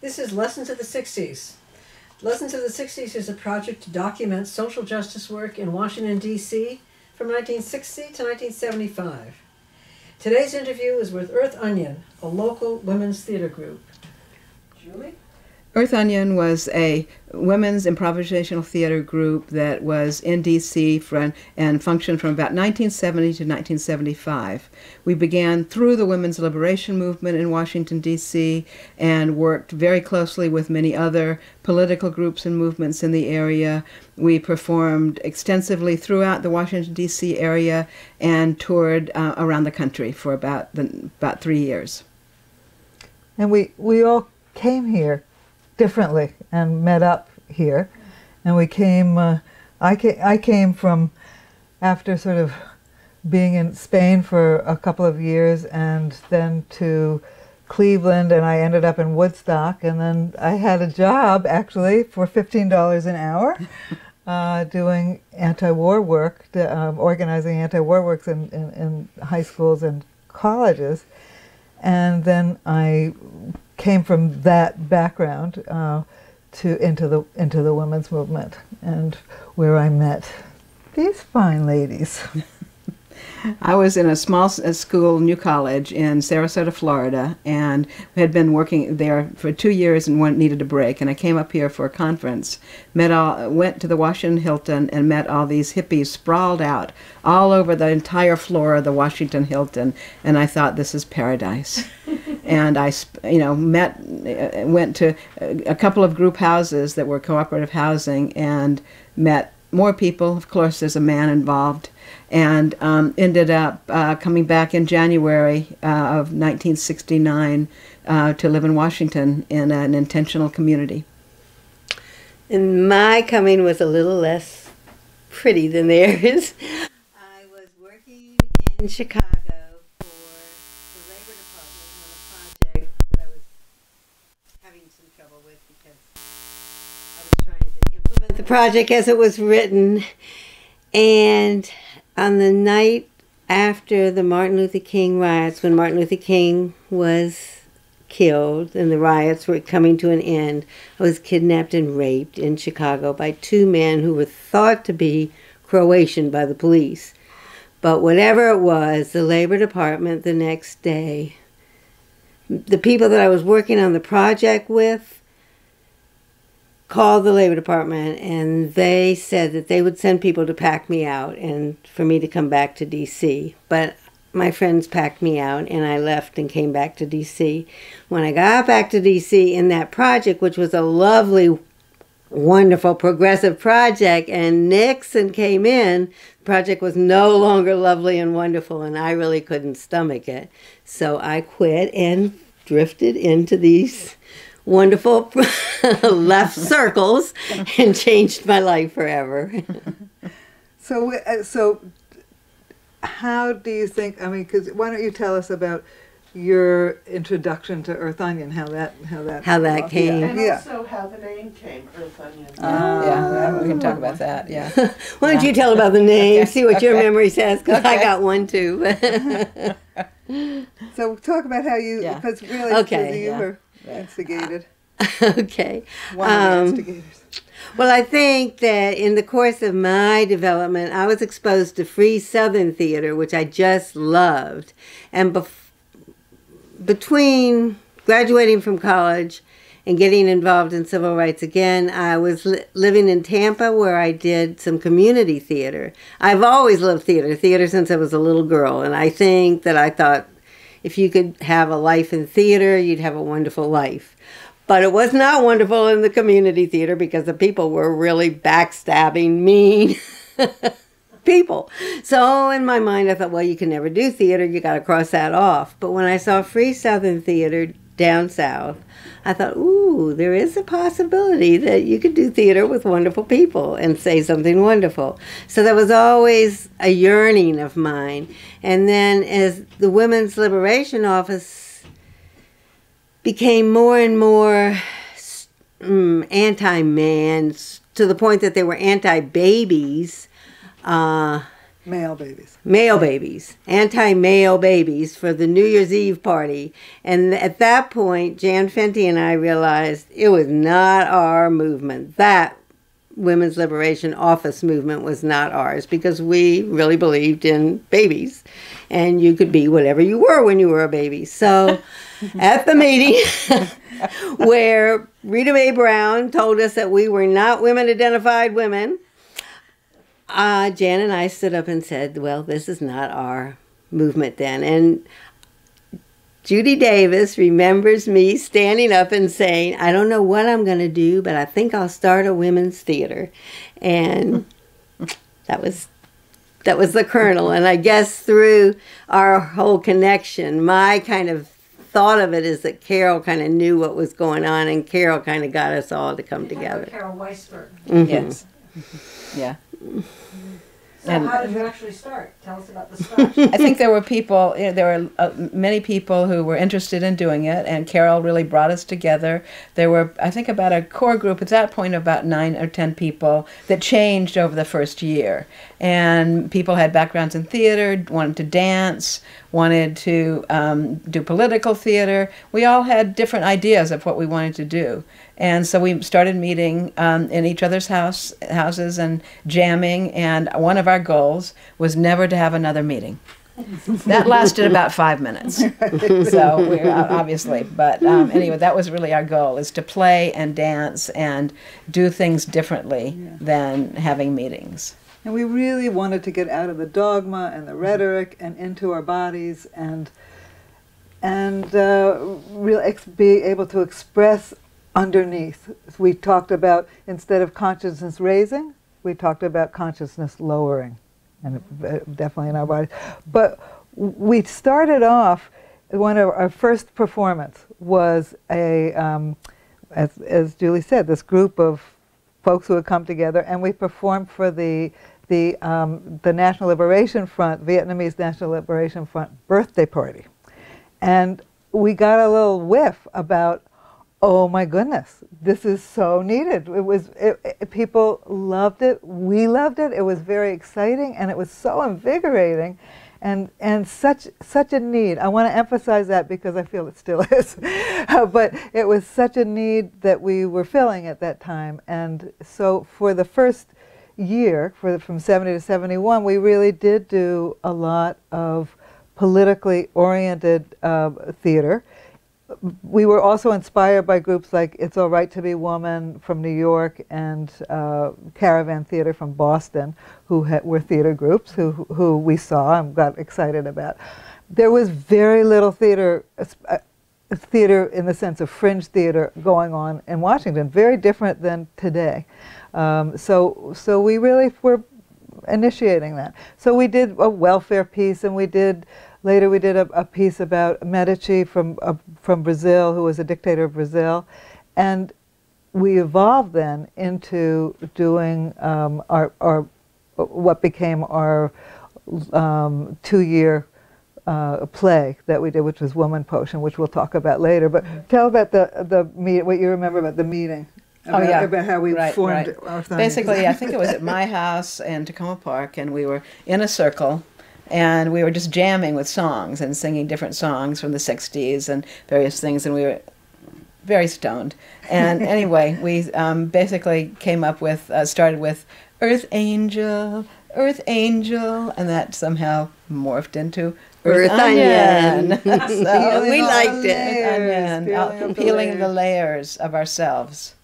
This is Lessons of the 60s. Lessons of the 60s is a project to document social justice work in Washington, D.C. from 1960 to 1975. Today's interview is with Earth Onion, a local women's theater group. Julie? Earth Onion was a women's improvisational theater group that was in DC from, and functioned from about 1970 to 1975. We began through the women's liberation movement in Washington, D.C., and worked very closely with many other political groups and movements in the area. We performed extensively throughout the Washington, D.C. area and toured uh, around the country for about, the, about three years. And we, we all came here differently and met up here. And we came, uh, I, came, I came from after sort of being in Spain for a couple of years and then to Cleveland and I ended up in Woodstock and then I had a job actually for $15 an hour uh, doing anti-war work, um, organizing anti-war works in, in, in high schools and colleges. And then I came from that background uh, to into the into the women's movement, and where I met these fine ladies. I was in a small school, new college in Sarasota, Florida, and had been working there for two years and one needed a break. And I came up here for a conference. Met all, went to the Washington Hilton and met all these hippies sprawled out all over the entire floor of the Washington Hilton. And I thought this is paradise. and I, you know, met, uh, went to a couple of group houses that were cooperative housing and met more people. Of course, there's a man involved and um, ended up uh, coming back in January uh, of 1969 uh, to live in Washington in an intentional community. And my coming was a little less pretty than theirs. I was working in Chicago for the Labor Department on a project that I was having some trouble with because I was trying to implement the project as it was written. And on the night after the Martin Luther King riots, when Martin Luther King was killed and the riots were coming to an end, I was kidnapped and raped in Chicago by two men who were thought to be Croatian by the police. But whatever it was, the Labor Department the next day, the people that I was working on the project with, called the labor department and they said that they would send people to pack me out and for me to come back to DC. But my friends packed me out and I left and came back to DC. When I got back to DC in that project, which was a lovely, wonderful, progressive project, and Nixon came in, the project was no longer lovely and wonderful, and I really couldn't stomach it. So I quit and drifted into these wonderful left circles and changed my life forever. so, uh, so how do you think? I mean, because why don't you tell us about your introduction to Earth Onion? How that how that how that came, and yeah. also how the name came, Earth Onion. Uh, yeah, we can talk about that. Yeah. why don't yeah. you tell about the name? Okay. See what okay. your memory says, because okay. I got one too. so talk about how you because yeah. really okay. you were instigated. okay. One of the um, instigators. Well, I think that in the course of my development, I was exposed to free Southern theater, which I just loved. And bef- between graduating from college and getting involved in civil rights again, I was li- living in Tampa where I did some community theater. I've always loved theater, theater since I was a little girl. And I think that I thought if you could have a life in theater, you'd have a wonderful life. But it was not wonderful in the community theater because the people were really backstabbing, mean people. So in my mind, I thought, well, you can never do theater. You got to cross that off. But when I saw Free Southern Theater down south, I thought, ooh, there is a possibility that you could do theater with wonderful people and say something wonderful. So that was always a yearning of mine. And then as the Women's Liberation Office became more and more um, anti man to the point that they were anti babies. Uh, Male babies. male babies, anti male babies for the New Year's Eve party. And at that point, Jan Fenty and I realized it was not our movement. That women's liberation office movement was not ours because we really believed in babies and you could be whatever you were when you were a baby. So at the meeting where Rita Mae Brown told us that we were not women identified women, uh, Jan and I stood up and said, Well, this is not our movement then. And Judy Davis remembers me standing up and saying, I don't know what I'm going to do, but I think I'll start a women's theater. And that was. That was the kernel, and I guess through our whole connection, my kind of thought of it is that Carol kind of knew what was going on, and Carol kind of got us all to come together. Carol Weisberg. Mhm. Yes. Yeah. So And- how did you actually start? Tell us about the start. I think there were people, you know, there were uh, many people who were interested in doing it, and Carol really brought us together. There were, I think, about a core group at that point, of about nine or ten people that changed over the first year. And people had backgrounds in theater, wanted to dance, wanted to um, do political theater. We all had different ideas of what we wanted to do. And so we started meeting um, in each other's house houses and jamming. And one of our goals was never to have another meeting. that lasted about five minutes. so we obviously, but um, anyway, that was really our goal: is to play and dance and do things differently than having meetings. And we really wanted to get out of the dogma and the rhetoric and into our bodies and and uh, be able to express underneath. We talked about instead of consciousness raising, we talked about consciousness lowering, and uh, definitely in our bodies. But we started off. One of our first performance was a, um, as, as Julie said, this group of folks who had come together, and we performed for the the um, the National Liberation Front, Vietnamese National Liberation Front birthday party, and we got a little whiff about, oh my goodness, this is so needed. It was it, it- people loved it, we loved it. It was very exciting, and it was so invigorating. And, and such such a need. I want to emphasize that because I feel it still is. but it was such a need that we were filling at that time. And so for the first year, for the, from 70 to 71, we really did do a lot of politically oriented uh, theater. We were also inspired by groups like It's All Right to Be Woman from New York and uh, Caravan Theater from Boston, who were theater groups who, who we saw and got excited about. There was very little theater, uh, theater in the sense of fringe theater going on in Washington, very different than today. Um, so, so we really were initiating that. So we did a welfare piece, and we did later we did a, a piece about Medici from uh, from Brazil, who was a dictator of Brazil, and we evolved then into doing um, our our what became our um, two-year uh, play that we did, which was Woman Potion, which we'll talk about later. But tell about the the meet, what you remember about the meeting. About, oh yeah, about how we right, formed right. our thing. Basically, I think it was at my house in Takoma Park, and we were in a circle, and we were just jamming with songs and singing different songs from the '60s and various things, and we were very stoned. And anyway, we um, basically came up with, uh, started with Earth Angel, Earth Angel, and that somehow morphed into Earth, Earth Onion. so, we liked it. onion, peeling the peeling the layers. layers of ourselves,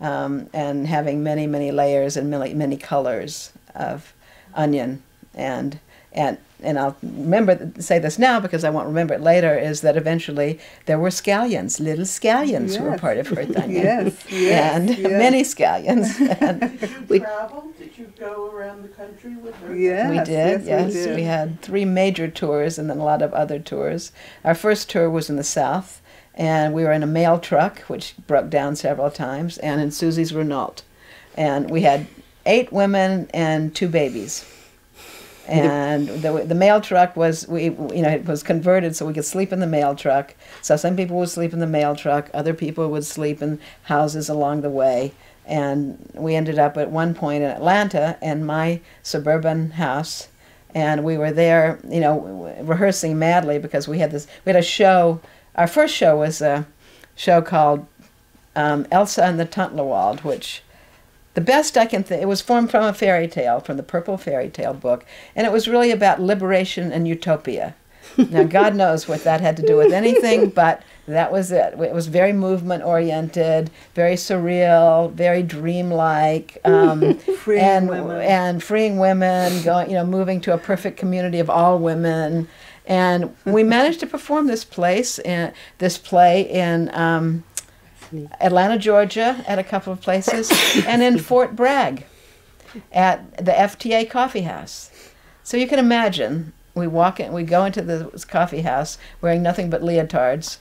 um, and having many, many layers and many, many colors of onion, and and and I'll remember say this now because I won't remember it later. Is that eventually there were scallions, little scallions, who were part of her Onion, Yes, yes, and yes. many scallions. and Did you We- travel? Did you go around the country with her? Yes, we did, yes. yes, we We, had three major tours and then a lot of other tours. Our first tour was in the South, and we were in a mail truck, which broke down several times, and in Susie's Renault. And we had eight women and two babies. And the, the mail truck was we you know it was converted so we could sleep in the mail truck. So some people would sleep in the mail truck, other people would sleep in houses along the way. And we ended up at one point in Atlanta in my suburban house, and we were there, you know, rehearsing madly because we had this. We had a show. Our first show was a show called um, Elsa and the Tuntlerwald, which the best I can think, it was formed from a fairy tale, from the Purple Fairy Tale book, and it was really about liberation and utopia. now, God knows what that had to do with anything, but that was it. It was very movement oriented, very surreal, very dreamlike, um, Freeing and women. and freeing women, going, you know, moving to a perfect community of all women. And we managed to perform this place, in, this play in um, Atlanta, Georgia, at a couple of places, and in Fort Bragg, at the FTA Coffee House. So you can imagine, we walk in, we go into this coffee house wearing nothing but leotards,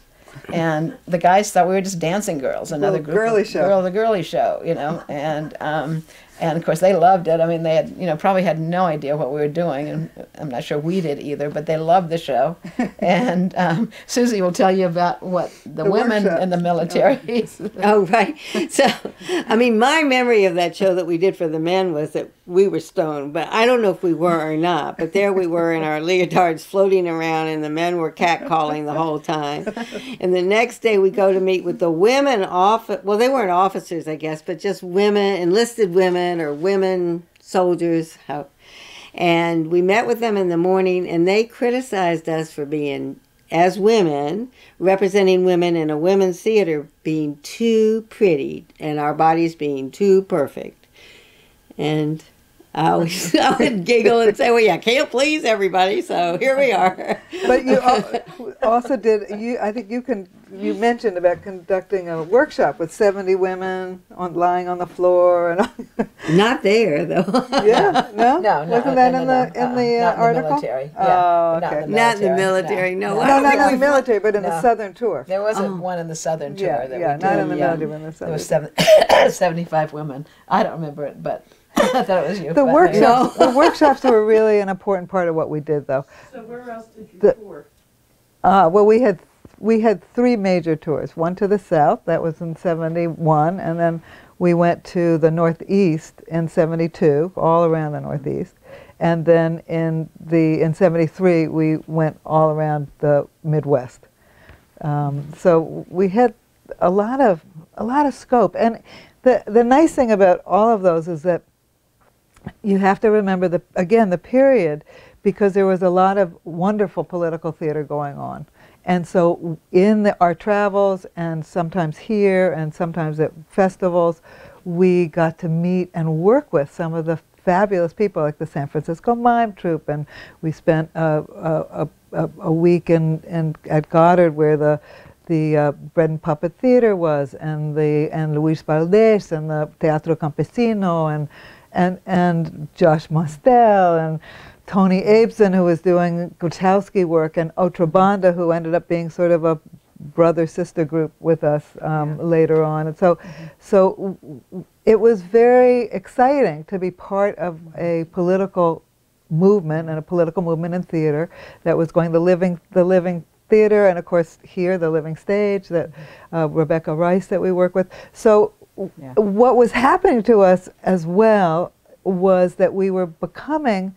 and the guys thought we were just dancing girls. Another girly show. girl, the girly show, you know, and um, and of course they loved it. I mean, they had, you know, probably had no idea what we were doing, and I'm not sure we did either, but they loved the show. and um, Susie will tell you about what the, The women workshop. in the military. Oh, right. So, I mean, my memory of that show that we did for the men was that we were stoned, but I don't know if we were or not. But there we were in our leotards floating around, and the men were catcalling the whole time. And the next day we go to meet with the women off. Well, they weren't officers, I guess, but just women, enlisted women or women soldiers. How, and we met with them in the morning, and they criticized us for being, as women, representing women in a women's theater, being too pretty and our bodies being too perfect. And I always I would giggle and say, "Well, yeah, can't please everybody, so here we are." But you also did. You, I think you can. You mentioned about conducting a workshop with seventy women on lying on the floor and. Not there though. yeah, no, No, no, wasn't that no, in no, the no, in the uh, uh, not in the military, Oh, yeah, not okay. Not in the military, military. No, no. No, don't in the military, but in the southern tour. There was Oh. one in the southern tour Yeah, that yeah, we not did. in the yeah. military, but in the There was southern. seven, 75 women. I don't remember it, but I thought it was you. The but workshops, the workshops were really an important part of what we did, though. So where else did you The- tour? Uh, well, we had we had three major tours. One to the south, that was in '71, and then we went to the northeast in '72, all around the northeast, and then in the in '73 we went all around the Midwest. Um, so we had a lot of a lot of scope, and the the nice thing about all of those is that you have to remember the again the period because there was a lot of wonderful political theater going on. And so in the, our travels and sometimes here and sometimes at festivals we got to meet and work with some of the fabulous people like the san francisco mime troupe and we spent a, a, a, a week in, in, at goddard where the the uh, Bread and Puppet Theater was, and the and Luis Valdez, and the Teatro Campesino, and and and Josh Mostel, and Tony Abeson, who was doing Grotowski work, and Otra Banda, who ended up being sort of a brother sister group with us um, later on, and so so it was very exciting to be part of a political movement and a political movement in theater that was going the living the living theater and of course here the living stage that uh, Rebecca Rice that we work with. So Yeah. what was happening to us as well was that we were becoming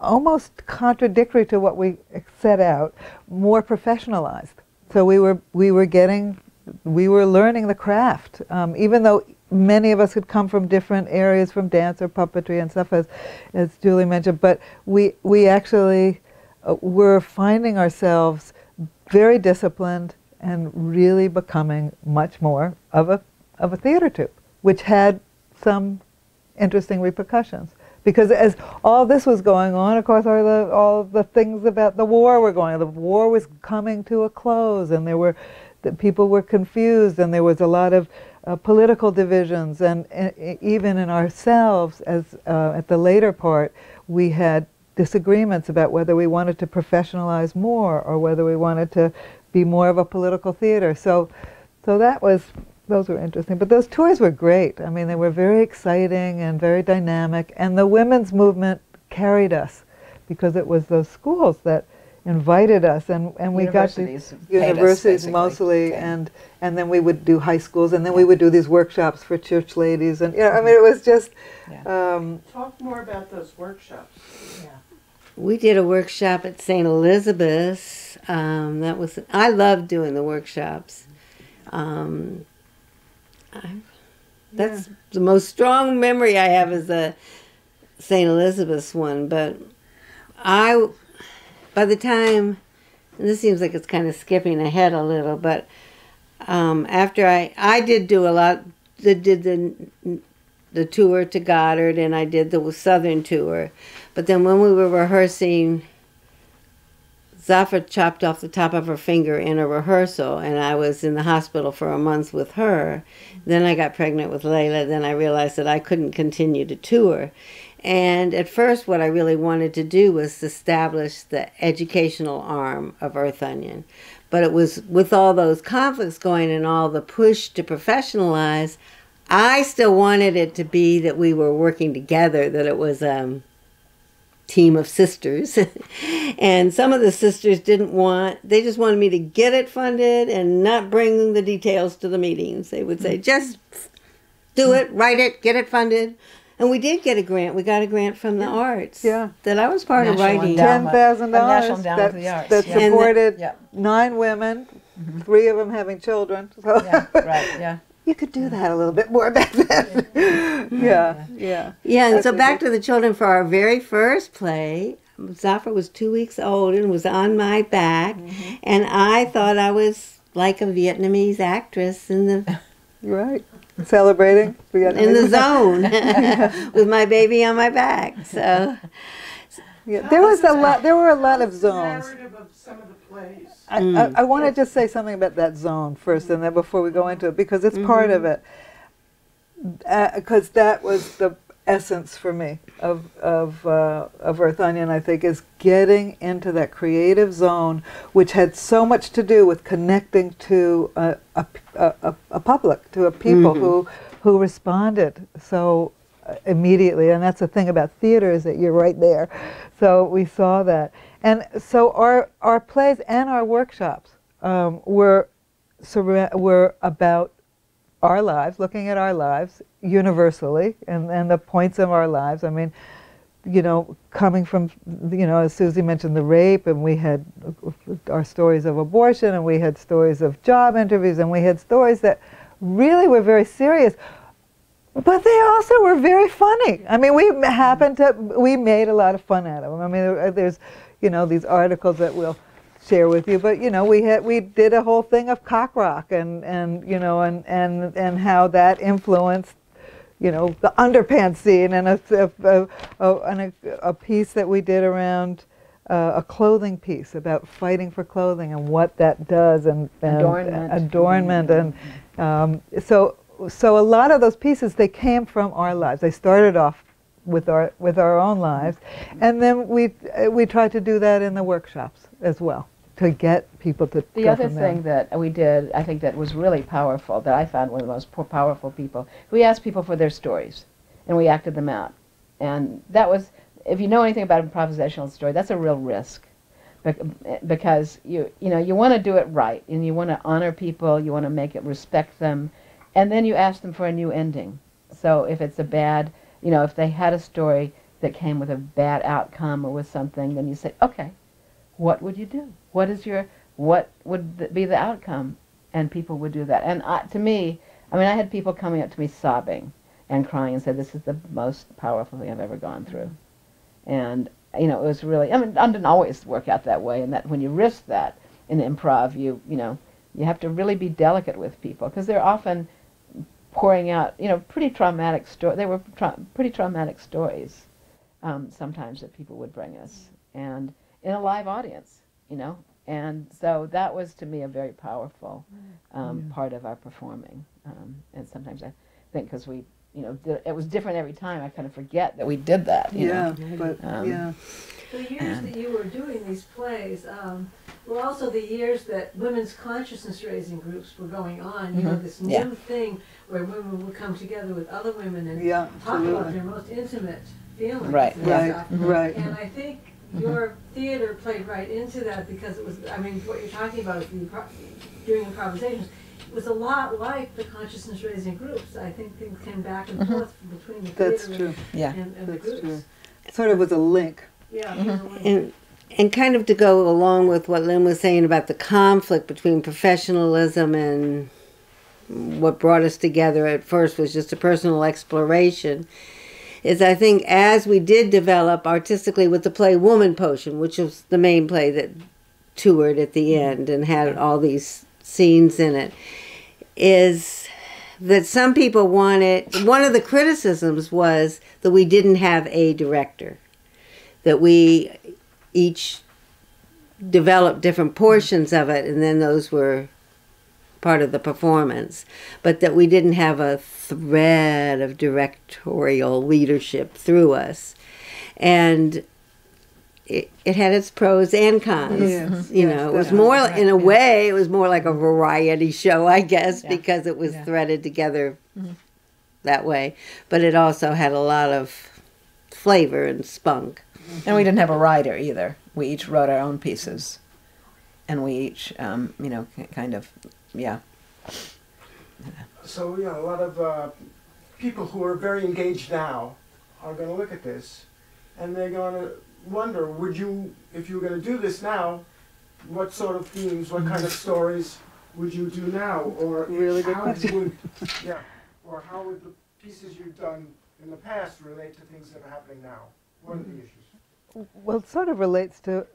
almost contradictory to what we set out more professionalized so we were we were getting we were learning the craft um, even though many of us had come from different areas from dance or puppetry and stuff as as Julie mentioned but we we actually uh, were finding ourselves very disciplined and really becoming much more of a of a theater troupe which had some interesting repercussions because as all this was going on, of course, all the all the things about the war were going. on. The war was coming to a close, and there were the people were confused, and there was a lot of uh, political divisions, and, uh, even in ourselves, as uh, at the later part, we had disagreements about whether we wanted to professionalize more or whether we wanted to be more of a political theater. So, so that was those were interesting. But those tours were great. I mean, they were very exciting and very dynamic. And the women's movement carried us because it was those schools that invited us, and, and we got to Universities us, universities mostly, Okay. and and then we would do high schools, and then we would do these workshops for church ladies, and you know, I mean, it was just. Um, Talk more about those workshops. Yeah we did a workshop at St. Elizabeth's. Um, that was I love doing the workshops. Um, That's the most strong memory I have is the St. Elizabeth's one. But I, by the time, this seems like it's kind of skipping ahead a little, but um, after I I did do a lot. Did, did the the tour to Goddard and I did the Southern tour. But then when we were rehearsing, Zafra chopped off the top of her finger in a rehearsal, and I was in the hospital for a month with her. Then I got pregnant with Layla. Then I realized that I couldn't continue to tour. And at first, what I really wanted to do was establish the educational arm of Earth Onion. But it was with all those conflicts going and all the push to professionalize, I still wanted it to be that we were working together, that it was um, team of sisters. and some of the sisters didn't want, they just wanted me to get it funded and not bring the details to the meetings. They would say, mm-hmm. just do it, write it, get it funded. And we did get a grant. We got a grant from the arts. Yeah. That I was part National of writing. Endowment. Ten thousand A National dollars Endowment for the Arts, that yeah. And the- supported Yeah. nine women, mm-hmm. three of them having children. So Yeah, right, yeah. You could do that a little bit more back then. yeah, yeah. Yeah, and That's so back good- to the children for our very first play. Zafra was two weeks old and was on my back, Mm-hmm. and I thought I was like a Vietnamese actress in the Right. Celebrating in the zone with my baby on my back. So Yeah, there was a lot. There were a lot of What's the zones. Narrative of some of the plays. I, I, I want to just say something about that zone first, and then before we go into it, because it's part of it. Because that was the essence for me of of uh, of Earth Onion. I think is getting into that creative zone, which had so much to do with connecting to a a, a, a- a public, to a people who who responded so uh, immediately. And that's the thing about theater is that you're right there. So we saw that, and so our our plays and our workshops um, were were about our lives, looking at our lives universally and, and the points of our lives. I mean, you know, coming from, you know, as Susie mentioned, the rape, and we had our stories of abortion, and we had stories of job interviews, and we had stories that really were very serious. But they also were very funny. I mean, we happened to, we made a lot of fun out of them. I mean, there's, you know, these articles that we'll share with you, but you know, we had, we did a whole thing of cock rock and, and, you know, and, and, and how that influenced, you know, the underpants scene and a, a, a, a, and a, a piece that we did around uh, a clothing piece about fighting for clothing and what that does and, and Adornment. adornment and um, so so a lot of those pieces they came from our lives. They started off with our with our own lives, and then we uh, we tried to do that in the workshops as well to get people to The other thing that we did, I think that was really powerful, that I found one of the most powerful people, we asked people for their stories, and we acted them out. And that was, if you know anything about improvisational story, that's a real risk. Because you, you know, you want to do it right, and you want to honor people, you want to make it respect them, and then you ask them for a new ending. So if it's a bad, you know, if they had a story that came with a bad outcome or with something, then you say, okay, what would you do? What is your what would th- be the outcome? And people would do that. And I, to me, I mean, I had people coming up to me sobbing and crying and said, "This is the most powerful thing I've ever gone through." And you know, it was really. I mean, it didn't always work out that way. And that when you risk that in improv, you you know, you have to really be delicate with people because they're often pouring out, you know, pretty traumatic story. They were tra- pretty traumatic stories um, sometimes that people would bring us, and in a live audience, you know. And so that was to me a very powerful um, part of our performing. Um, and sometimes I think because we, you know, did, it was different every time. I kind of forget that we did that. You yeah, Know? but Um, yeah, The years that you were doing these plays um, were also the years that women's consciousness raising groups were going on. You know, Mhm. this new Yeah. thing where women would come together with other women and yeah, talk about their most intimate feelings. Right, and Right, stuff. right. And I think your theater played right into that because it was, I mean, what you're talking about is the impro- doing improvisations. Was a lot like the consciousness raising groups. I think things came back and forth between the theater That's and- true. Yeah. and, and the That's groups. true. Sort of was a link Yeah. Mm-hmm. and and kind of to go along with what Lynn was saying about the conflict between professionalism and what brought us together at first was just a personal exploration is I think as we did develop artistically with the play Woman Potion, which was the main play that toured at the mm-hmm. end and had all these scenes in it, is that some people wanted one of the criticisms was that we didn't have a director that we each developed different portions of it and then those were part of the performance but that we didn't have a thread of directorial leadership through us and it, it had its pros and cons Yes. you mm-hmm. Yes, know it was more Right, in a yeah. way it was more like a variety show i guess Yeah. because it was Yeah. threaded together mm-hmm. that way but it also had a lot of flavor and spunk And we didn't have a writer either. We each wrote our own pieces, and we each, um, you know, kind of, yeah. So, yeah, a lot of uh, people who are very engaged now are going to look at this and they're going to wonder would you, if you were going to do this now, what sort of themes, what kind of stories would you do now? Or Really good how question. would, yeah, or how would the pieces you've done in the past relate to things that are happening now? What are the issues? Well, it sort of relates to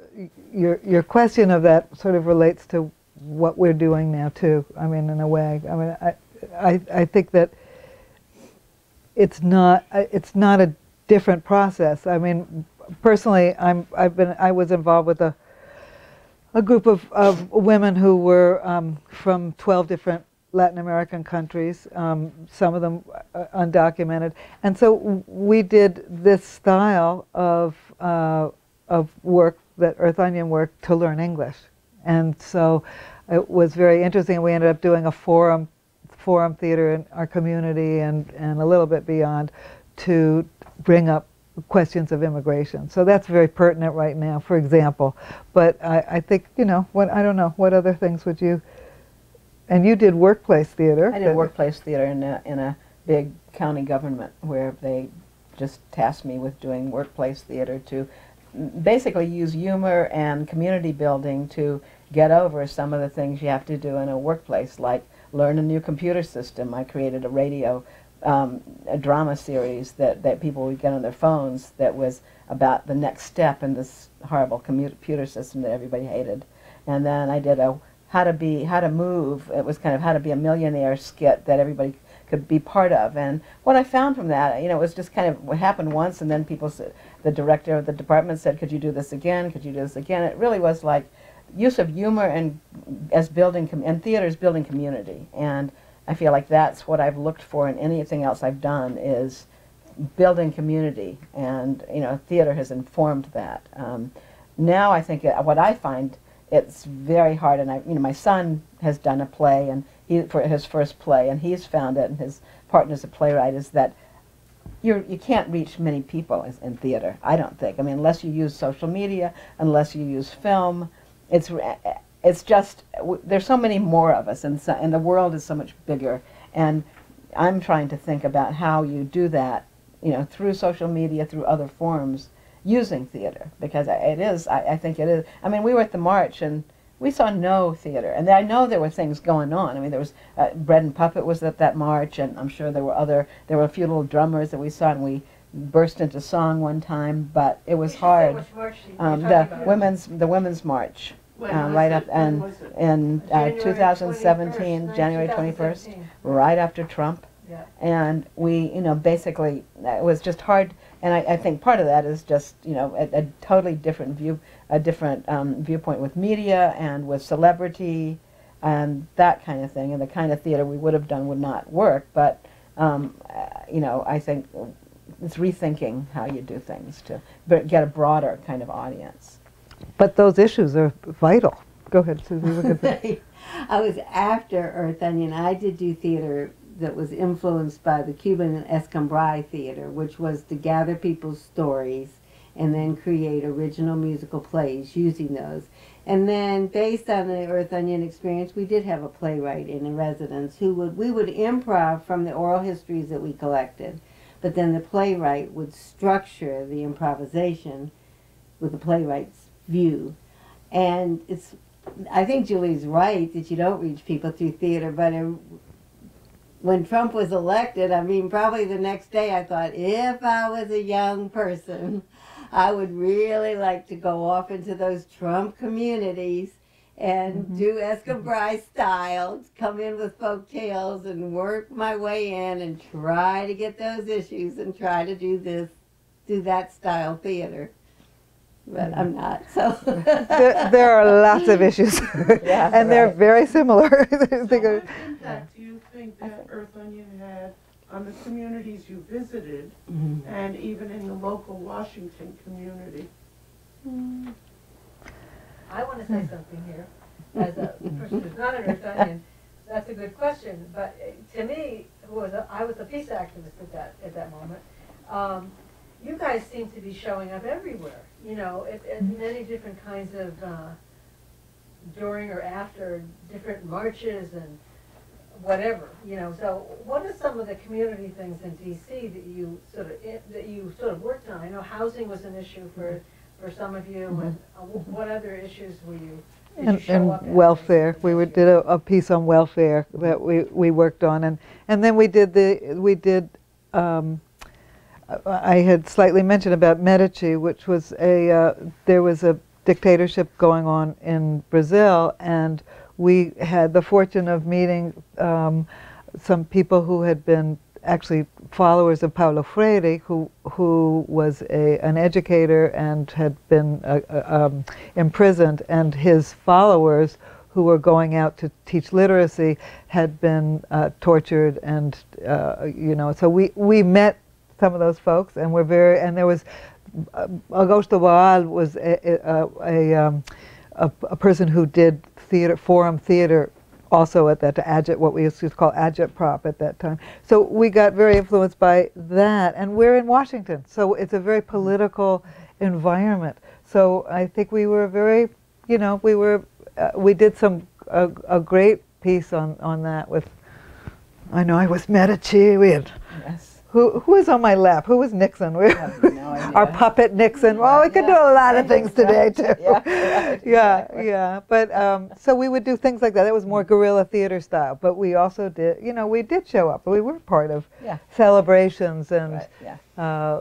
your your question of that. Sort of relates to what we're doing now too. I mean, in a way. I mean, I I, I think that it's not it's not a different process. I mean, personally, I'm I've been I was involved with a a group of, of women who were um, from 12 different Latin American countries, um, some of them uh, undocumented. And so we did this style of, uh, of work, that Earth Onion work, to learn English. And so it was very interesting. We ended up doing a forum, forum theater in our community and, and a little bit beyond to bring up questions of immigration. So that's very pertinent right now, for example. But I, I think, you know, what I don't know, what other things would you, and you did workplace theater. I did workplace theater in a, in a big county government where they just tasked me with doing workplace theater to basically use humor and community building to get over some of the things you have to do in a workplace, like learn a new computer system. I created a radio um, a drama series that, that people would get on their phones that was about the next step in this horrible computer system that everybody hated. And then I did a how to be how to move. It was kind of how to be a millionaire skit that everybody could be part of. And what I found from that, you know, it was just kind of what happened once, and then people said, the director of the department said, "Could you do this again? Could you do this again?" It really was like use of humor and as building and theater is building community. And I feel like that's what I've looked for in anything else I've done is building community, and you know, theater has informed that. Um, now I think uh, what I find it's very hard, and I, you know, my son has done a play, and for his first play, and he's found it, and his partner's a playwright, is that you're, you can't reach many people as, in theater. I don't think. I mean, unless you use social media, unless you use film, it's eh, it's just there's so many more of us, and so, and the world is so much bigger. And I'm trying to think about how you do that, you know, through social media, through other forms, using theater because it is. I, I think it is. I mean, we were at the march and we saw no theater, and I know there were things going on. I mean, there was uh, Bread and Puppet was at that march, and I'm sure there were other. There were a few little drummers that we saw, and we burst into song one time, but it was hard. Um, the women's the women's march uh, right up and in uh, 2017, January 21st, right after Trump. Yeah. And we, you know, basically, it was just hard. And I, I think part of that is just, you know, a, a totally different view, a different um, viewpoint with media and with celebrity and that kind of thing. And the kind of theater we would have done would not work. But, um, uh, you know, I think it's rethinking how you do things to get a broader kind of audience. But those issues are vital. Go ahead, Susie. Look at that. I was after Earth Onion. I did do theater that was influenced by the Cuban Escambray theater, which was to gather people's stories and then create original musical plays using those. And then, based on the Earth Onion experience, we did have a playwright in residence who would we would improv from the oral histories that we collected, but then the playwright would structure the improvisation with a playwright's view. And it's, I think Julie's right that you don't reach people through theater, but when Trump was elected, I mean, probably the next day I thought, if I was a young person, I would really like to go off into those Trump communities and mm-hmm. do Escambray style, come in with folk tales and work my way in and try to get those issues and try to do this, do that style theater. But I'm mm-hmm. not, so. there, there are lots of issues, Yeah, and they're very similar. So what impact do you think that Earth Onion had on the communities you visited Mhm. and even in the local Washington community? I want to say something here, as a person who's not an Earth Onion. That's a good question, but uh, to me, who was a, I was a peace activist at that at that moment. Um, you guys seem to be showing up everywhere. You know, at, at many different kinds of uh, during or after different marches and whatever. You know, so what are some of the community things in DC that you sort of that you sort of worked on? I know housing was an issue for for some of you, and uh, wh- what other issues were you? and, and welfare. We this did a, a piece on welfare that we, we worked on, and and then we did the we did. Um, I I had slightly mentioned about Medici, which was a uh, there was a dictatorship going on in Brazil, and we had the fortune of meeting um, some people who had been actually followers of Paulo Freire, who who was a an educator and had been uh, uh, um, imprisoned, and his followers who were going out to teach literacy had been uh, tortured, and uh, you know, so we we met some of those folks, and we're very and there was. Uh, Augusto Boal was a, a, a, um, a, a person who did theater, forum theater also at that adjunct, what we used to call agitprop at that time. So we got very influenced by that, and we're in Washington, so it's a very political environment. So I think we were very, you know, we were, uh, we did some a, a great piece on on that with. I know I was Medici. We had Yes. Who who was on my lap? Who was Nixon? We- have no Our puppet Nixon. Well, we could do a lot of things today too. Yeah, right, yeah, exactly. yeah. But um, so we would do things like that. It was more guerrilla theater style. But we also did, you know, we did show up. We were part of Yeah. celebrations and, Right, yeah. uh,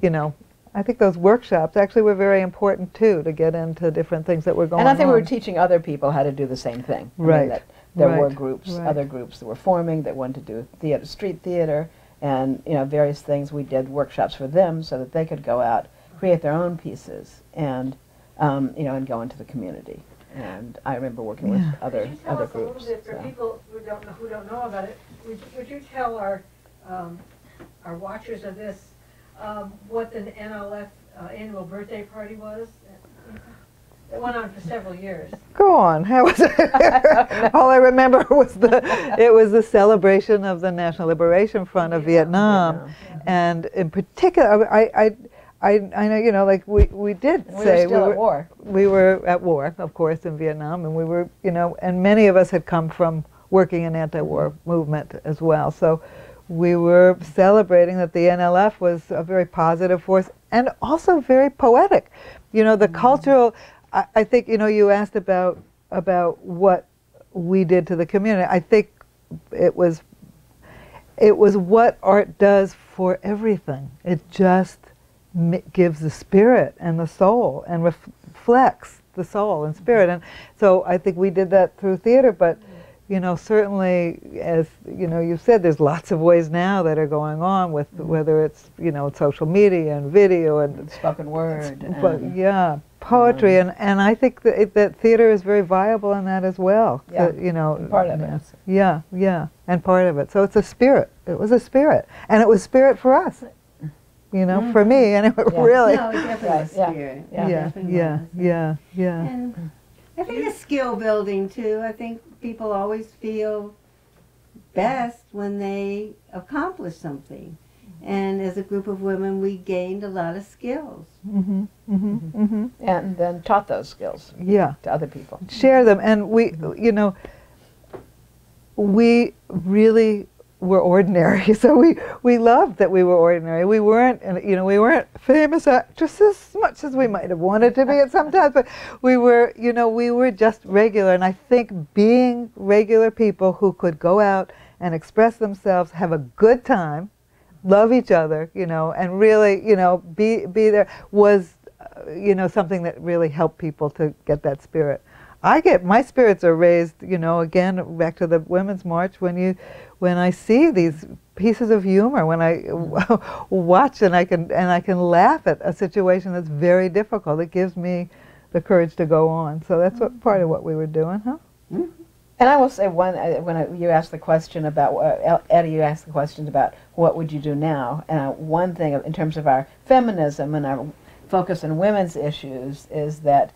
you know, I think those workshops actually were very important too to get into different things that were going on. And I think we were teaching other people how to do the same thing. I mean, Right, that there were groups, right. other groups that were forming that wanted to do theater, street theater, and you know various things. We did workshops for them so that they could go out, create their own pieces, and um, you know, and go into the community. And I remember working with Yeah. other Could you tell other us groups. a little bit, for so. people who don't know, who don't know about it, would, would you tell our, um, our watchers of this, um, what the NLF uh, annual birthday party was? It went on for several years. Go on. How was it? All I remember was the it was the celebration of the National Liberation Front of Vietnam, Vietnam. and in particular, I, I, I, I know you know like we we did we say were still we at war. we were at war, of course, in Vietnam, and we were, you know, and many of us had come from working in anti-war movement as well. So we were celebrating that the NLF was a very positive force and also very poetic. You know, the mm-hmm. cultural. I, I think you know you asked about about what we did to the community. I think it was it was what art does for everything. It just gives the spirit and the soul and ref- reflects the soul and spirit. And so I think we did that through theater, but you know, certainly, as you know, you said there's lots of ways now that are going on with mm-hmm. whether it's you know social media and video and spoken word. but and- yeah, poetry, mm. and, and I think that, it, that theater is very viable in that as well. Yeah, that, you know, part of it. yeah, Yeah, yeah, and part of it. So it's a spirit. It was a spirit, and it was spirit for us. You know, for me, mm-hmm. and it Yeah. really. No, it definitely Right, was yeah, spirit. yeah. It yeah, yeah, yeah, yeah. And mm. I think it's skill building too. I think people always feel best when they accomplish something. And as a group of women, we gained a lot of skills. Mhm, mhm, mhm. and then taught those skills Yeah. to other people. share them and we you know we really were ordinary. So we we loved that we were ordinary. We weren't, you know, we weren't famous actresses as much as we might have wanted to be at some times, but we were, you know, we were just regular. And I think being regular people who could go out and express themselves, have a good time, love each other, you know, and really, you know, be be there was, uh, you know, something that really helped people to get that spirit. I get my spirits are raised, you know, again back to the women's march when you when I see these pieces of humor, when I watch and I can and I can laugh at a situation that's very difficult. It gives me the courage to go on. So that's what part of what we were doing, huh? Mm-hmm. And I will say one uh, when I, you asked the question about uh, Eddie, you asked the questions about what would you do now, and uh, one thing in terms of our feminism and our focus on women's issues is that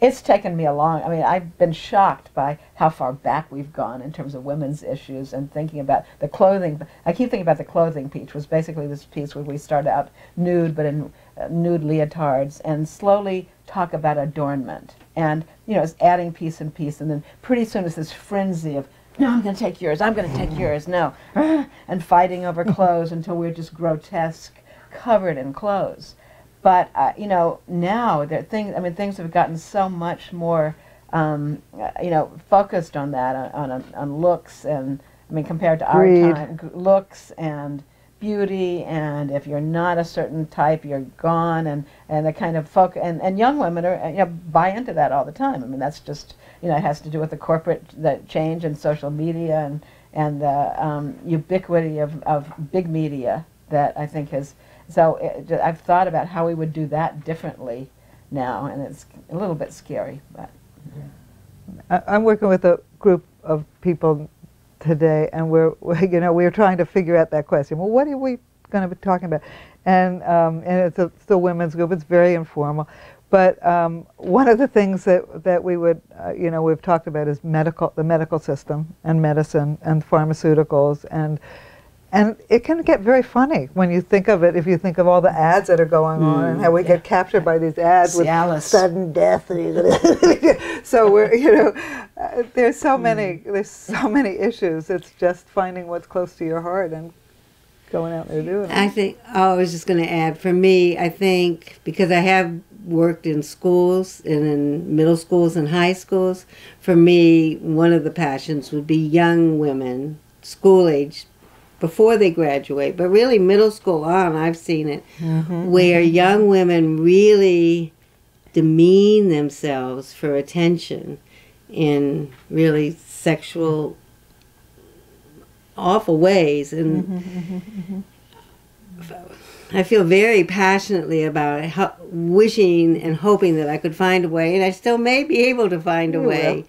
it's taken me a long i mean i've been shocked by how far back we've gone in terms of women's issues and thinking about the clothing. I keep thinking about the clothing piece was basically this piece where we start out nude but in uh, nude leotards. And slowly talk about adornment and you know it's adding piece and piece and then pretty soon it's this frenzy of no i'm going to take yours i'm going to take yours no and fighting over clothes until we're just grotesque covered in clothes but uh, you know now there things. I mean, things have gotten so much more, um, uh, you know, focused on that on, on, on looks and I mean compared to Greed. our time, looks and beauty and if you're not a certain type you're gone and and the kind of folk and, and young women are you know buy into that all the time i mean that's just you know it has to do with the corporate the change in social media and and the um, ubiquity of, of big media that i think has so it, I've thought about how we would do that differently now, and it's a little bit scary. But I, am working with a group of people today, and we're you know we're trying to figure out that question. Well, what are we going to be talking about? And um, and it's a, women's group. It's very informal. But um, one of the things that, that we would, uh, you know, we've talked about is medical, the medical system and medicine and pharmaceuticals and and it can get very funny when you think of it, if you think of all the ads that are going mm, on and how we yeah. get captured by these ads with sudden death. so we're, you know, uh, there's so mm. many, there's so many issues. It's just finding what's close to your heart and going out there doing it. I think, oh, I was just going to add, for me, I think, because I have worked in schools and in middle schools and high schools, for me, one of the passions would be young women, school age before they graduate, but really middle school on, I've seen it, mm-hmm. where mm-hmm. young women really demean themselves for attention in really sexual awful ways and mm-hmm, mm-hmm. I feel very passionately about it, ho- wishing and hoping that I could find a way, and I still may be able to find a you way will.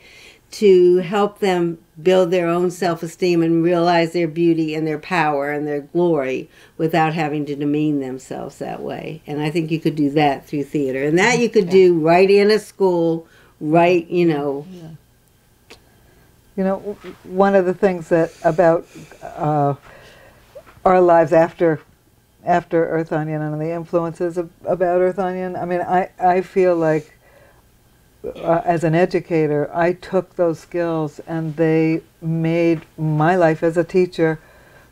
to help them build their own self esteem and realize their beauty and their power and their glory without having to demean themselves that way. And I think you could do that through theater. And that you could do right in a school, right, you know. Yeah. You know, one of the things that about uh, our lives after after Earth Onion and the influences of, about Earth Onion, I mean, I, I feel like uh, as an educator, I took those skills and they made my life as a teacher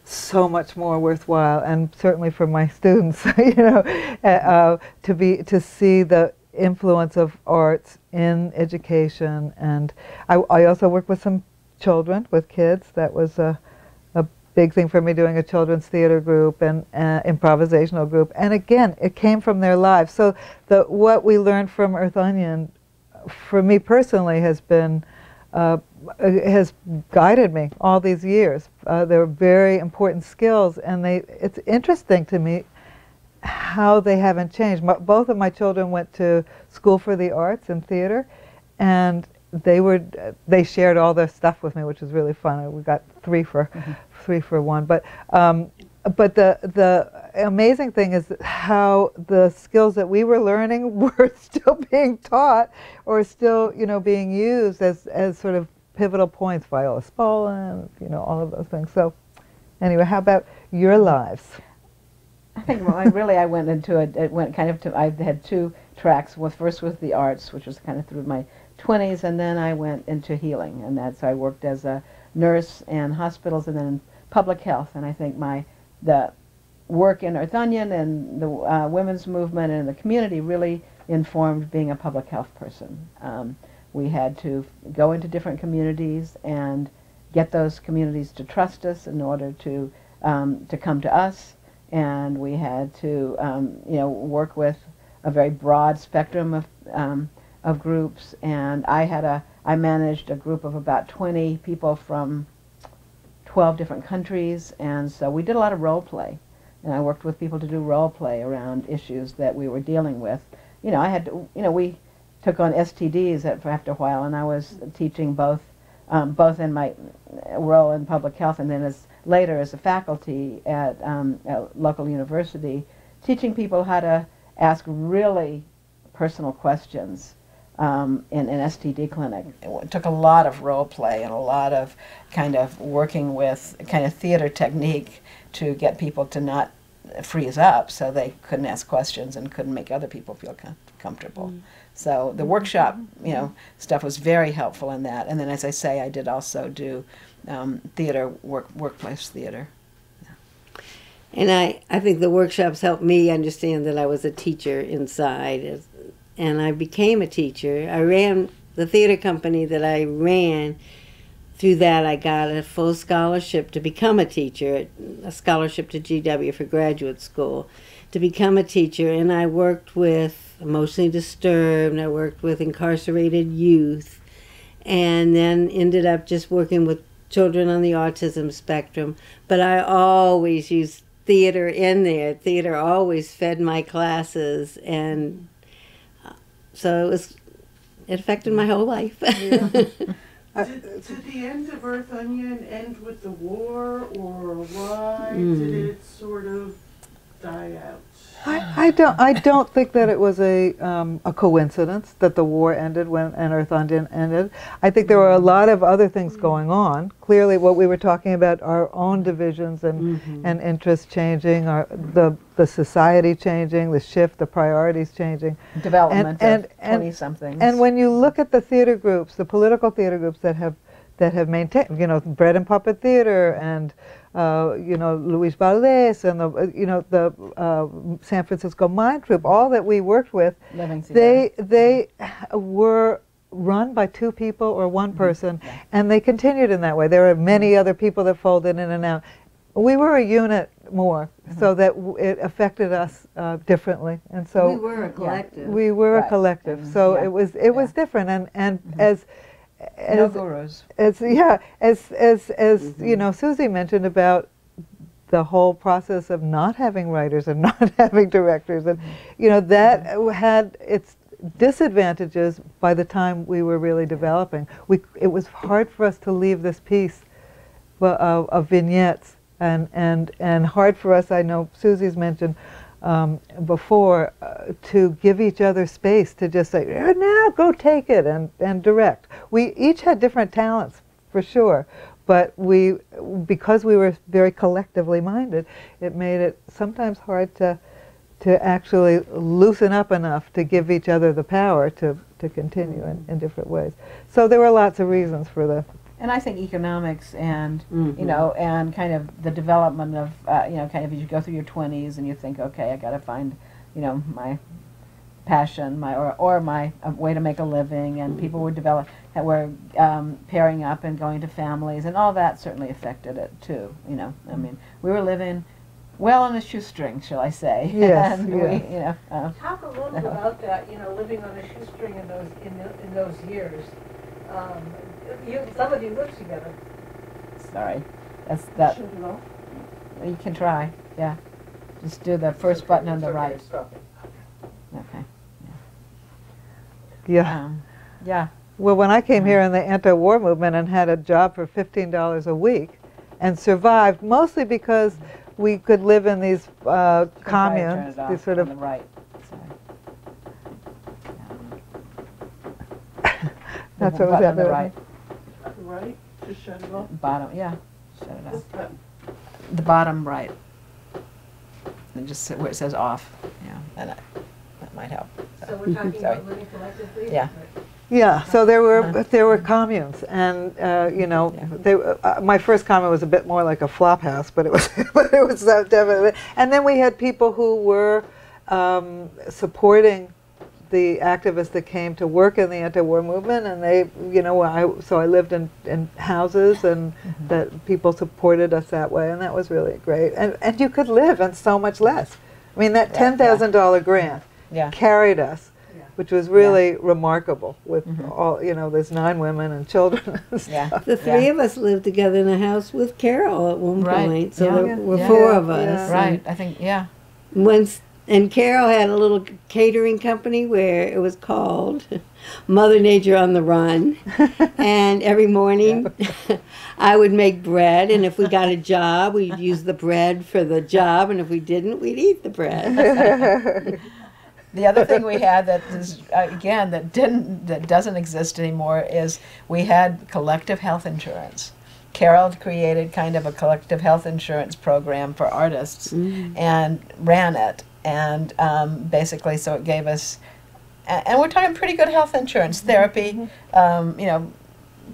so much more worthwhile, and certainly for my students, you know, uh, uh, to be to see the influence of arts in education. And I, I also work with some children, with kids. That was a, a big thing for me doing a children's theater group and uh, improvisational group. And again, it came from their lives. So the what we learned from Earth Onion for me personally, has been uh, has guided me all these years. Uh, they're very important skills, and they it's interesting to me how they haven't changed. My, both of my children went to school for the arts and theater, and they were they shared all their stuff with me, which was really fun. We got three for mm-hmm. three for one, but um, but the the amazing thing is how the skills that we were learning were still being taught or still you know being used as as sort of pivotal points viola spolin you know all of those things. So anyway how about your lives? I think well I really i went into it it went kind of to i had two tracks. Well, first was the arts which was kind of through my 20s and then i went into healing and that's i worked as a nurse in hospitals and then in public health, and I think my the work in Earth and the uh, women's movement and the community really informed being a public health person. Um, we had to go into different communities and get those communities to trust us in order to um, to come to us, and we had to um, you know work with a very broad spectrum of um, of groups. And I had a I managed a group of about 20 people from 12 different countries, and so we did a lot of role play. And I worked with people to do role play around issues that we were dealing with. You know, I had to, you know, we took on STDs after a while, and I was teaching both, um, both in my role in public health and then as later as a faculty at um, a local university, teaching people how to ask really personal questions um, in an STD clinic. It took a lot of role play and a lot of kind of working with kind of theater technique to get people to not freeze up so they couldn't ask questions and couldn't make other people feel com- comfortable. Mm. So the workshop, you know, stuff was very helpful in that. And then, as I say, I did also do um, theater, work, workplace theater. And I, I think the workshops helped me understand that I was a teacher inside. as- And I became a teacher. I ran the theater company that I ran. Through that, I got a full scholarship to become a teacher, a scholarship to GW for graduate school, to become a teacher. And I worked with emotionally disturbed, I worked with incarcerated youth, and then ended up just working with children on the autism spectrum. But I always used theater in there. Theater always fed my classes, and so it was. It affected my whole life. Did, did the end of Earth Onion end with the war, or why Mm. did it sort of die out? I, I don't. I don't think that it was a um, a coincidence that the war ended when and Earth ended. I think there were a lot of other things going on. Clearly, what we were talking about, our own divisions and and interests changing, our the the society changing, the shift, the priorities changing. Development and- of and- 20 somethings. And when you look at the theater groups, the political theater groups that have that have maintained, you know, Bread and Puppet Theater and uh, you know Luis Valdez and the uh, you know the uh, San Francisco Mime Troupe, all that we worked with, Living theater. they they were run by two people or one person, and they continued in that way. There were many other people that folded in and out. We were a unit more, so that w- it affected us uh, differently, and so we were a collective. we were a Right. collective, And, so yeah, it was it was different, and and as no as, gurus. as yeah as as as you mm-hmm. know, Susie mentioned about the whole process of not having writers and not having directors, and mm-hmm. you know that mm-hmm. had its disadvantages by the time we were really developing. We it was hard for us to leave this piece of, of vignettes and, and, and hard for us, I know Susie's mentioned um, before, uh, to give each other space to just say, "Eh, now go take it and, and direct. We each had different talents, for sure, but we, because we were very collectively minded, it made it sometimes hard to, to actually loosen up enough to give each other the power to, to continue in, in different ways. So there were lots of reasons for the And I think economics and Mhm. you know, and kind of the development of uh, you know, kind of as you go through your twenties and you think, okay, I got to find, you know, my passion, my or or my uh, way to make a living, and people were develop that were um, pairing up and going to families, and all that certainly affected it too. You know, I mean, we were living well on a shoestring, shall I say? Yes, and yes. we, you know. Uh, Talk a little bit about that, you know, living on a shoestring in those, in, tho- in those years. Um, you, some of you lived together. sorry, that's that. Shut it off? You can try. Yeah, just do the first button on the right. Okay. yeah. Um, yeah. Well, when I came here in the anti-war movement and had a job for fifteen dollars a week, and survived mostly because we could live in these uh, Try to turn communes, these sort of the right. Sorry. That's what was button on the happening. right, Right, to shut it off? bottom. Yeah, shut it This off. button. The bottom right. And just where it says off. Yeah, and that, that might help. So we're talking Sorry. about living collectively? Yeah. Yeah, so there were there were communes, and uh, you know, they, uh, my first commune was a bit more like a flop house, but it was but it was uh, definitely. And then we had people who were um, supporting the activists that came to work in the anti-war movement, and they, you know, I so I lived in, in houses, and that people supported us that way, and that was really great. And and you could live on so much less. I mean, that ten thousand dollar grant Yeah. carried us, Yeah. which was really remarkable. With Mhm. all, you know, there's nine women and children. and Yeah. stuff. The three of us lived together in a house with Carol at one Right, point, so yeah. there were Yeah. four of Yeah. us. Right. I think. Yeah. Once, and Carol had a little catering company where it was called Mother Nature on the Run. and every morning I would make bread, and if we got a job, we'd use the bread for the job, and if we didn't, we'd eat the bread. The other thing we had that is uh, again that didn't that doesn't exist anymore is we had collective health insurance. Carol created kind of a collective health insurance program for artists and ran it, and um, basically so it gave us, and we're talking pretty good health insurance, therapy, um, you know,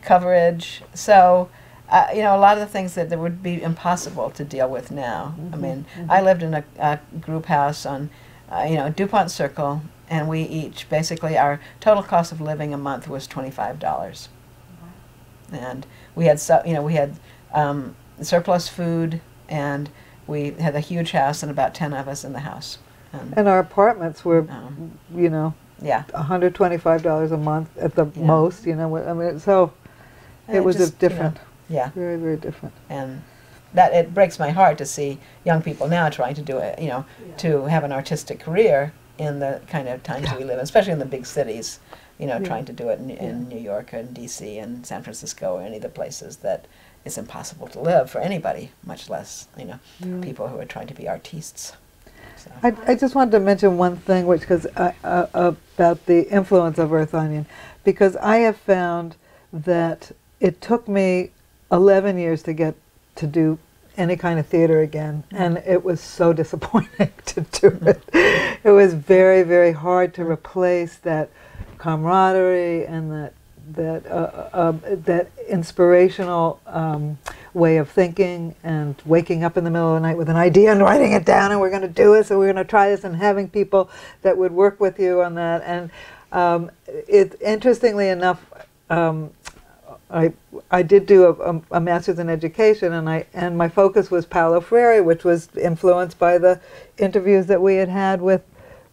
coverage. So. Uh, you know, a lot of the things that, that would be impossible to deal with now. I mean, I lived in a, a group house on uh, you know, DuPont Circle, and we each basically our total cost of living a month was twenty five dollars, and we had so you know we had um, surplus food, and we had a huge house and about ten of us in the house, and and our apartments were, um, you know, yeah, $125 a month at the Yeah. most. You know, I mean, so And it was just, a you know, different, yeah, very very different. and that it breaks my heart to see young people now trying to do it, you know, to have an artistic career in the kind of times we live in, especially in the big cities. You know, Yeah. trying to do it in, in New York and D.C. and San Francisco or any of the places that it's impossible to live for anybody, much less you know people who are trying to be artists. I, I just wanted to mention one thing, which because uh, uh, about the influence of Earth Onion, because I have found that it took me 11 years to get to do any kind of theater again, and it was so disappointing to do it. It was very, very hard to replace that camaraderie and that that uh, uh, that inspirational um, way of thinking and waking up in the middle of the night with an idea and writing it down and we're going to do it and we're going to try this and having people that would work with you on that. And um, it interestingly enough um, I I did do a, a, a master's in education and I and my focus was Paulo Freire which was influenced by the interviews that we had had with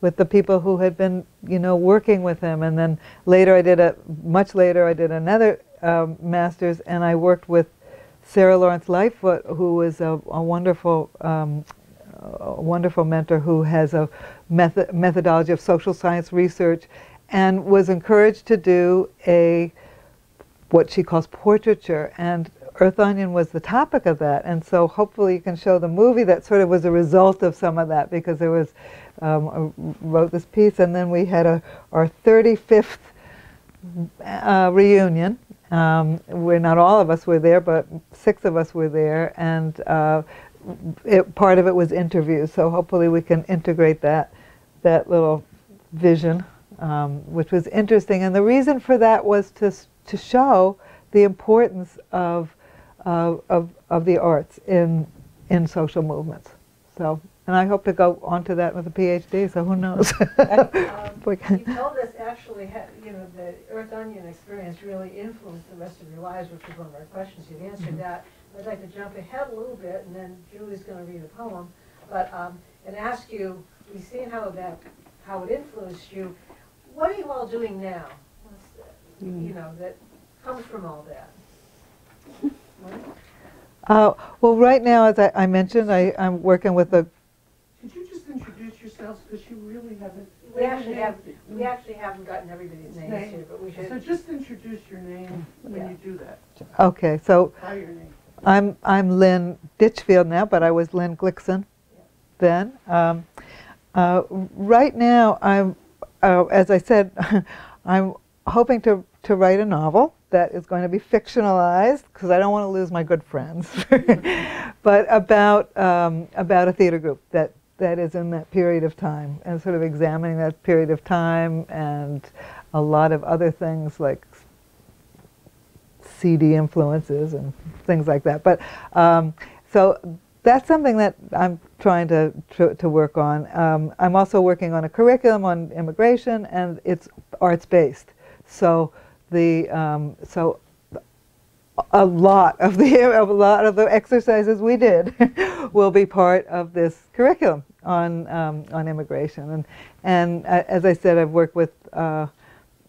with the people who had been, you know, working with him. And then later, I did a much later, I did another um, master's, and I worked with Sara Lawrence Lightfoot, who was a, a wonderful, um, a wonderful mentor who has a method, methodology of social science research, and was encouraged to do a what she calls portraiture and Earth Onion was the topic of that, and so hopefully you can show the movie that sort of was a result of some of that because there was um, wrote this piece, and then we had a our 35th uh, reunion. Um, where not all of us were there, but six of us were there, and uh, it, part of it was interviews. So hopefully we can integrate that that little vision, um, which was interesting. And the reason for that was to to show the importance of uh, of of the arts in in social movements. So, and I hope to go on to that with a PhD. So who knows? Um, you told us actually, you know, the Earth Onion experience really influenced the rest of your lives, which was one of our questions. You've answered Mm-hmm. that. I'd like to jump ahead a little bit, and then Julie's going to read a poem, but um, and ask you. We've seen how that how it influenced you. What are you all doing now? What's, uh, You know that comes from all that. Uh, well, right now, as I, I mentioned, I, I'm working with a Could you just introduce yourselves, because you really haven't. We actually have we actually haven't gotten everybody's names Name. here, but we should. So just introduce your name when you do that, okay. So by your name. I'm I'm Lynn Ditchfield now, but I was Lynn Glixon then. Um, uh, right now, I'm, uh, as I said, I'm hoping to to write a novel that is going to be fictionalized because I don't want to lose my good friends, but about um, about a theater group that that is in that period of time, and sort of examining that period of time and a lot of other things like CD influences and things like that. But um, so that's something that I'm trying to to, to work on. Um, I'm also working on a curriculum on immigration, and it's arts based. So the um, so a lot of the a lot of the exercises we did will be part of this curriculum on um, on immigration. And and uh, as I said, I've worked with uh,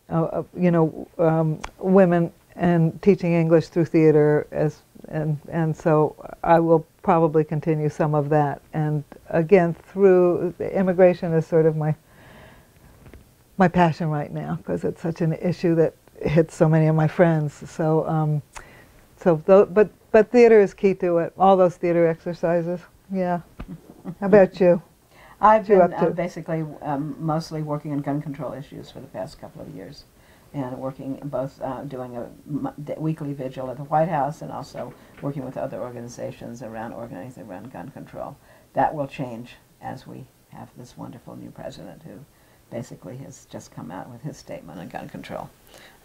uh, you know um, women and teaching English through theater as and and so I will probably continue some of that. And again, through immigration is sort of my my passion right now because it's such an issue that hits so many of my friends. So um, so but but theater is key to it. All those theater exercises. Yeah. How about you? I've been uh, basically um, mostly working on gun control issues for the past couple of years, and working both uh, doing a weekly vigil at the White House and also working with other organizations around organizing around gun control. That will change as we have this wonderful new president who basically has just come out with his statement on gun control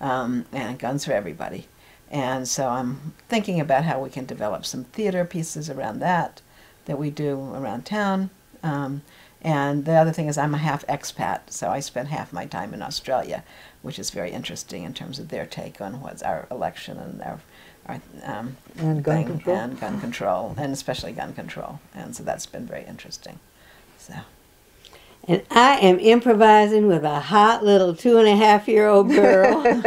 um, and guns for everybody. And so I'm thinking about how we can develop some theater pieces around that that we do around town. Um, and the other thing is, I'm a half expat, so I spend half my time in Australia, which is very interesting in terms of their take on what's our election and our, our um, And gun thing, control. and gun control, and especially gun control. And so that's been very interesting. So And I am improvising with a hot little two and a half year old girl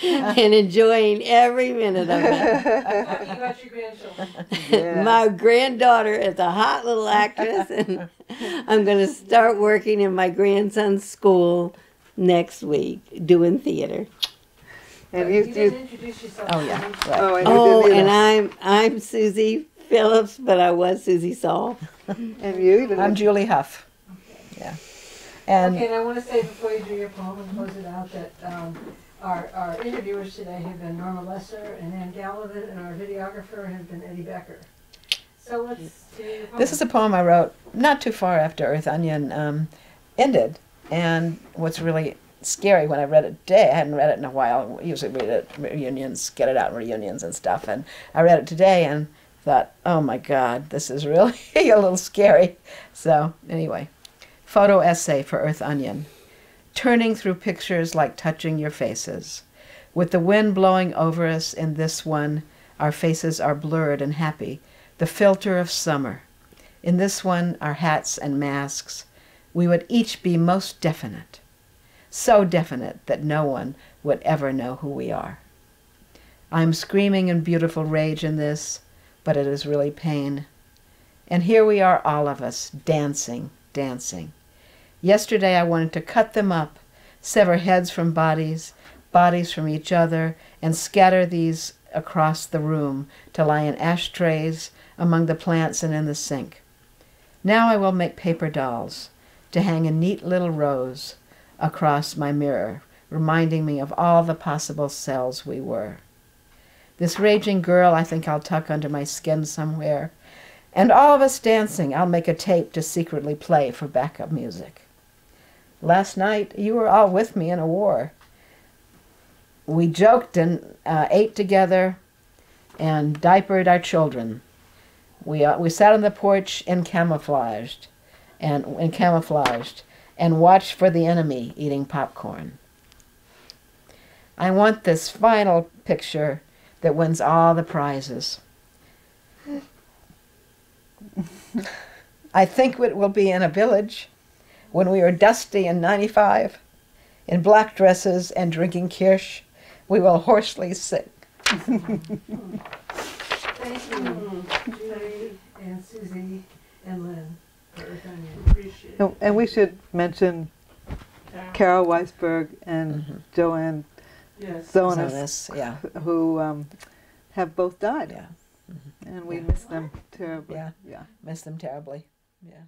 and enjoying every minute of it. you got your grandchildren. My granddaughter is a hot little actress, and I'm going to start working in my grandson's school next week doing theater. And you, you, didn't you, introduce yourself. oh yeah, right. oh, and Oh, and. I'm I'm Susie Philips, but I was Susie Solf. and you, you didn't. I'm Julie Huff. Yeah, and Okay, and I want to say before you do your poem and close it out that um, our, our interviewers today have been Norma Lesser and Ann Gallivan, and our videographer has been Eddie Becker. So let's do. This is a poem I wrote not too far after Earth Onion um, ended. And what's really scary when I read it today, I hadn't read it in a while. Usually read it reunions, get it out in reunions and stuff. And I read it today and thought, oh my God, this is really a little scary. So, anyway, photo essay for Earth Onion. Turning through pictures like touching your faces. With the wind blowing over us in this one, our faces are blurred and happy, the filter of summer. In this one, our hats and masks, we would each be most definite, so definite that no one would ever know who we are. I am screaming in beautiful rage in this, but it is really pain. And here we are, all of us, dancing, dancing. Yesterday I wanted to cut them up, sever heads from bodies, bodies from each other, and scatter these across the room to lie in ashtrays, among the plants, and in the sink. Now I will make paper dolls to hang in neat little rows across my mirror, reminding me of all the possible selves we were. This raging girl I think I'll tuck under my skin somewhere, and all of us dancing, I'll make a tape to secretly play for backup music. Last night, you were all with me in a war. We joked and uh, ate together and diapered our children. We, uh, we sat on the porch and camouflaged and in camouflaged and watched for the enemy eating popcorn. I want this final picture that wins all the prizes. I think it will be in a village when we are dusty and 95, in black dresses and drinking kirsch, we will hoarsely sing. Thank you, Julie and Susie and Lynn for Appreciate. And- And we should mention Carol Weisberg and Joanne Yes. Zonas, this, yeah, who um, have both died. yeah, And we Yeah. miss them terribly. Yeah. yeah. miss them terribly. Yeah.